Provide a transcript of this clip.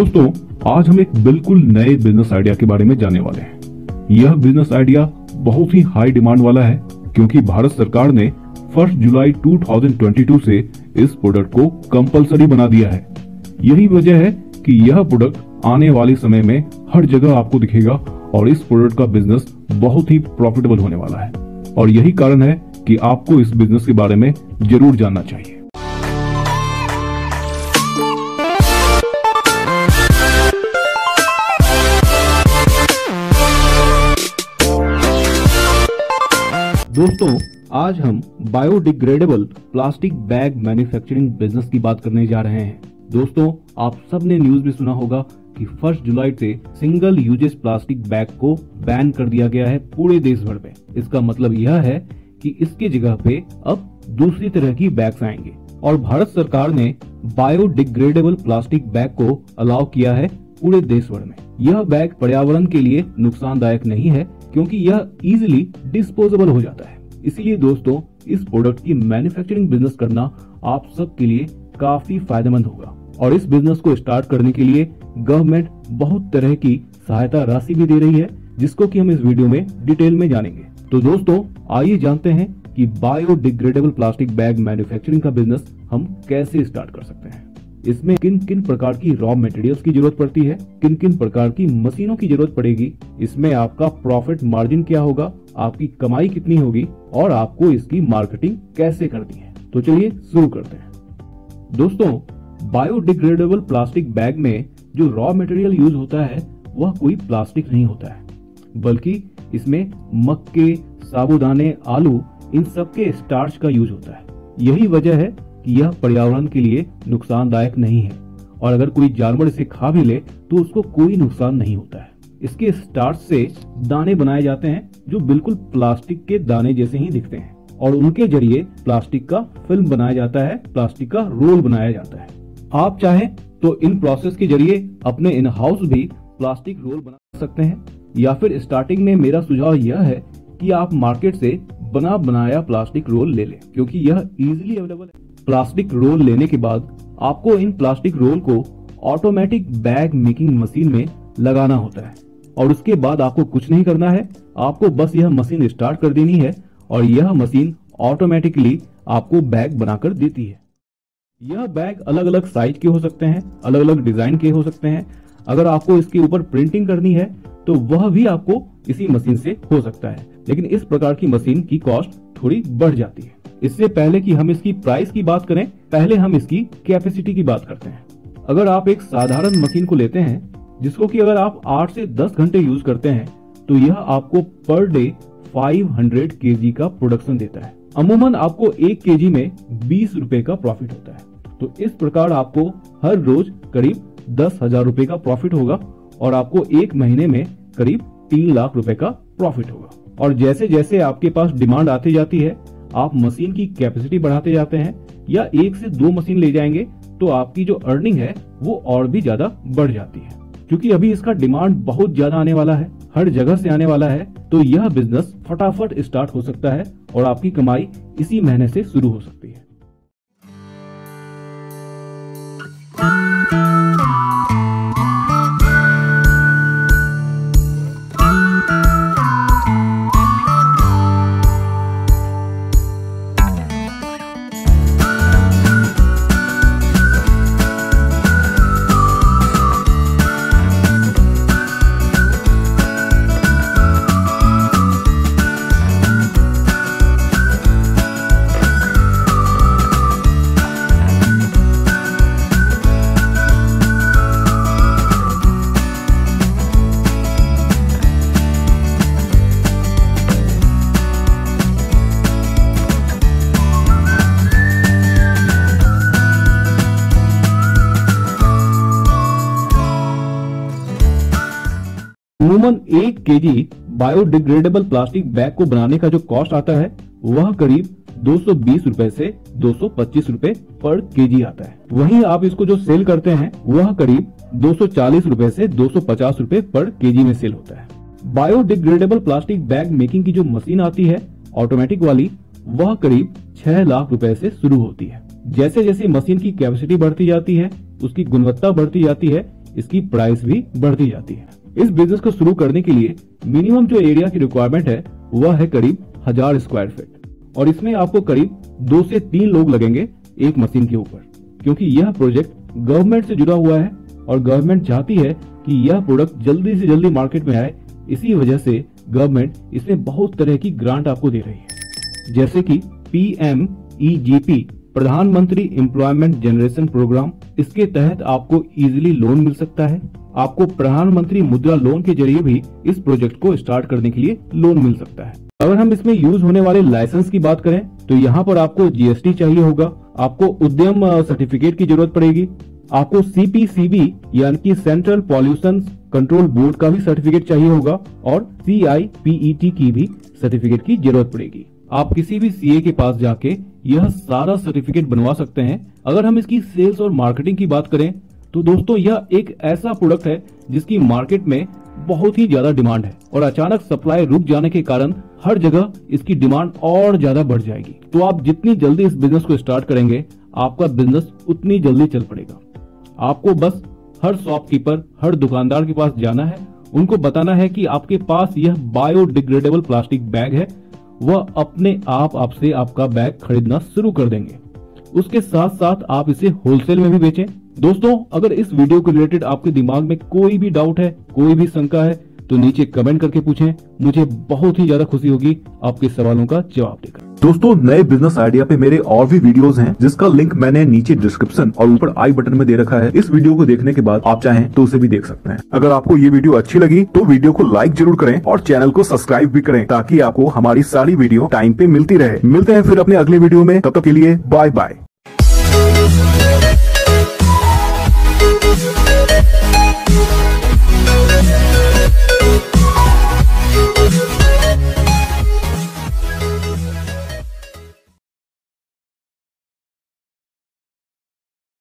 दोस्तों, आज हम एक बिल्कुल नए बिज़नेस आइडिया के बारे में जानने वाले हैं। यह बिज़नेस आइडिया बहुत ही हाई डिमांड वाला है, क्योंकि भारत सरकार ने फ़र्स्ट जुलाई 2022 से इस प्रोडक्ट को कंपलसरी बना दिया है। यही वजह है कि यह प्रोडक्ट आने वाले समय में हर जगह आपको दिखेगा और इस प्रोडक्ट का बिज़नेस बहुत ही प्रॉफिटेबल होने वाला है। और यही कारण है कि आपको इस बिज़नेस के बारे में ज़रूर जानना चाहिए। दोस्तों, आज हम biodegradable plastic bag manufacturing business की बात करने जा रहे हैं। दोस्तों, आप सबने न्यूज़ में सुना होगा कि फ़र्स्ट जुलाई से सिंगल यूजेस प्लास्टिक बैग को बैन कर दिया गया है पूरे देश भर में। इसका मतलब यह है कि इसके जगह पे अब दूसरी तरह की बैग्स आएँगे। और भारत सरकार ने बायोडिग्रेडेबल प्लास्टिक बैग को अलाउ किया है पूरे देश भर में। यह बैग पर्यावरण के लिए नुकसानदायक नहीं है क्योंकि यह इजिली डिस्पोजेबल हो जाता है। इसीलिए दोस्तों, इस प्रोडक्ट की मैन्युफैक्चरिंग बिज़नेस करना आप सबके लिए काफ़ी फ़ायदेमंद होगा। और इस बिज़नेस को स्टार्ट करने के लिए गवर्नमेंट बहुत तरह की सहायता राशि भी दे रही है, जिसको कि हम इस वीडियो में डिटेल में जानेंगे। तो दोस्तों, आइए जानते हैं कि बायोडिग्रेडेबल प्लास्टिक बैग मैन्युफैक्चरिंग का बिज़नेस हम कैसे स्टार्ट कर सकते हैं। इसमें किन किन प्रकार की रॉ मटेरियल्स की ज़रूरत पड़ती है, किन किन प्रकार की मशीनों की ज़रूरत पड़ेगी, इसमें आपका प्रॉफिट मार्जिन क्या होगा, आपकी कमाई कितनी होगी और आपको इसकी मार्केटिंग कैसे करनी है। तो चलिए शुरू करते हैं। दोस्तों बायोडिग्रेडेबल प्लास्टिक बैग में जो रॉ मटेरियल यूज़ होता है, वह कोई प्लास्टिक नहीं होता है। बल्कि इसमें मक्के, साबुदाने, आलू, इन सब के स्टार्च का यूज़ होता है। यही वजह है कि यह पर्यावरण के लिए नुकसानदायक नहीं है। और अगर कोई जानवर इसे खा भी ले तो उसको कोई नुकसान नहीं होता है। इसके स्टार्च से दाने बनाए जाते हैं, जो बिल्कुल प्लास्टिक के दाने जैसे ही दिखते हैं। और उनके ज़रिए प्लास्टिक का फ़िल्म बनाया जाता है, प्लास्टिक का रोल बनाया जाता है। आप चाहें तो इन प्रोसेस के ज़रिए अपने इन हाउस भी प्लास्टिक रोल बना सकते हैं। या फिर स्टार्टिंग में मेरा सुझाव यह है कि आप मार्केट से बना बनाया प्लास्टिक रोल ले लें, क्योंकि यह इजीली अवेलेबल है। प्लास्टिक रोल लेने के बाद आपको इन प्लास्टिक रोल को ऑटोमेटिक बैग मेकिंग मशीन में लगाना होता है। और उसके बाद आपको कुछ नहीं करना है। आपको बस यह मशीन स्टार्ट कर देनी है और यह मशीन ऑटोमेटिकली आपको बैग बनाकर देती है। यह बैग अलग अलग साइज़ के हो सकते हैं अलग अलग डिज़ाइन के हो सकते हैं। अगर आपको इसके ऊपर प्रिंटिंग करनी है तो वह भी आपको इसी मशीन से हो सकता है। लेकिन इस प्रकार की मशीन की कॉस्ट थोड़ी बढ़ जाती है। इससे पहले कि हम इसकी प्राइस की बात करें, पहले हम इसकी कैपेसिटी की बात करते हैं। अगर आप एक साधारण मशीन को लेते हैं, जिसको कि अगर आप 8 से 10 घंटे यूज़ करते हैं तो यह आपको पर डे 500 केजी का प्रोडक्शन देता है। अमूमन आपको एक केजी में बीस रूपए का प्रॉफिट होता है। तो इस प्रकार आपको हर रोज करीब दस हज़ार रूपए का प्रॉफिट होगा और आपको एक महीने में करीब तीन लाख रुपए का प्रॉफिट होगा। और जैसे जैसे आपके पास डिमांड आती जाती है आप मशीन की कैपेसिटी बढ़ाते जाते हैं या एक से दो मशीन ले जाएँगे तो आपकी जो अर्निंग है, वो और भी ज़्यादा बढ़ जाती है। क्योंकि अभी इसका डिमांड बहुत ज़्यादा आने वाला है, हर जगह से आने वाला है तो यह बिज़नेस फटाफट स्टार्ट हो सकता है और आपकी कमाई इसी महीने से शुरू हो सकती है। अमूमन के जी बायोडिग्रेडेबल प्लास्टिक बैग को बनाने का जो कॉस्ट आता है, वह करीब 220 रुपए से 225 रुपए पर केजी आता है। वहीं आप इसको जो सेल करते हैं, वह करीब 240 रुपए से 250 रुपए पर केजी में सेल होता है। बायोडिग्रेडेबल प्लास्टिक बैग मेकिंग की जो मशीन आती है, ऑटोमेटिक वाली, वह करीब छह लाख रुपए से शुरू होती है। जैसे जैसे मशीन की कैपेसिटी बढ़ती जाती है, उसकी गुणवत्ता बढ़ती जाती है, इसकी प्राइस भी बढ़ती जाती है। इस बिज़नेस को शुरू करने के लिए मिनिमम जो एरिया की रिक्वायरमेंट है, वह है करीब हज़ार स्क्वायर फीट और इसमें आपको करीब दो से तीन लोग लगेंगे एक मशीन के ऊपर। क्योंकि यह प्रोजेक्ट गवर्नमेंट से जुड़ा हुआ है और गवर्नमेंट चाहती है कि यह प्रोडक्ट जल्दी से जल्दी मार्केट में आए। इसी वजह से गवर्नमेंट इसमें बहुत तरह की ग्रांट आपको दे रही है। जैसे कि P M E G P प्रधानमंत्री एम्प्लॉयमेंट जनरेशन प्रोग्राम, इसके तहत आपको इजीली लोन मिल सकता है। आपको प्रधानमंत्री मुद्रा लोन के ज़रिए भी इस प्रोजेक्ट को स्टार्ट करने के लिए लोन मिल सकता है। अगर हम इसमें यूज़ होने वाले लाइसेंस की बात करें तो यहाँ पर आपको जीएसटी चाहिए होगा। आपको उद्यम सर्टिफिकेट की ज़रूरत पड़ेगी। आपको सीपीसीबी यानी कि सेंट्रल पॉल्यूशन कंट्रोल बोर्ड का भी सर्टिफिकेट चाहिए होगा और सी पीईटी की भी सर्टिफिकेट की ज़रूरत पड़ेगी। आप किसी भी सीए के पास जाके यह सारा सर्टिफिकेट बनवा सकते हैं। अगर हम इसकी सेल्स और मार्केटिंग की बात करें तो दोस्तों, यह एक ऐसा प्रोडक्ट है जिसकी मार्केट में बहुत ही ज़्यादा डिमांड है और अचानक सप्लाई रुक जाने के कारण हर जगह इसकी डिमांड और ज़्यादा बढ़ जाएगी। तो आप जितनी जल्दी इस बिज़नेस को स्टार्ट करेंगे, आपका बिज़नेस उतनी जल्दी चल पड़ेगा। आपको बस हर शॉपकीपर हर दुकानदार के पास जाना है। उनको बताना है कि आपके पास यह बायोडिग्रेडेबल प्लास्टिक बैग है। वह अपने आप आपसे आपका बैग खरीदना शुरू कर देंगे। उसके साथ साथ आप इसे होलसेल में भी बेचें। दोस्तों, अगर इस वीडियो के रिलेटेड आपके दिमाग में कोई भी डाउट है, कोई भी शंका है तो नीचे कमेंट करके पूछें। मुझे बहुत ही ज़्यादा खुशी होगी आपके सवालों का जवाब देकर। दोस्तों, नए बिज़नेस आइडिया पे मेरे और भी वीडियोस हैं, जिसका लिंक मैंने नीचे डिस्क्रिप्शन और ऊपर आई बटन में दे रखा है। इस वीडियो को देखने के बाद आप चाहें तो उसे भी देख सकते हैं। अगर आपको ये वीडियो अच्छी लगी तो वीडियो को लाइक ज़रूर करें और चैनल को सब्सक्राइब भी करें, ताकि आपको हमारी सारी वीडियो टाइम पे मिलती रहे। मिलते हैं फिर अपने अगले वीडियो में। तब तक के लिए बाय बाय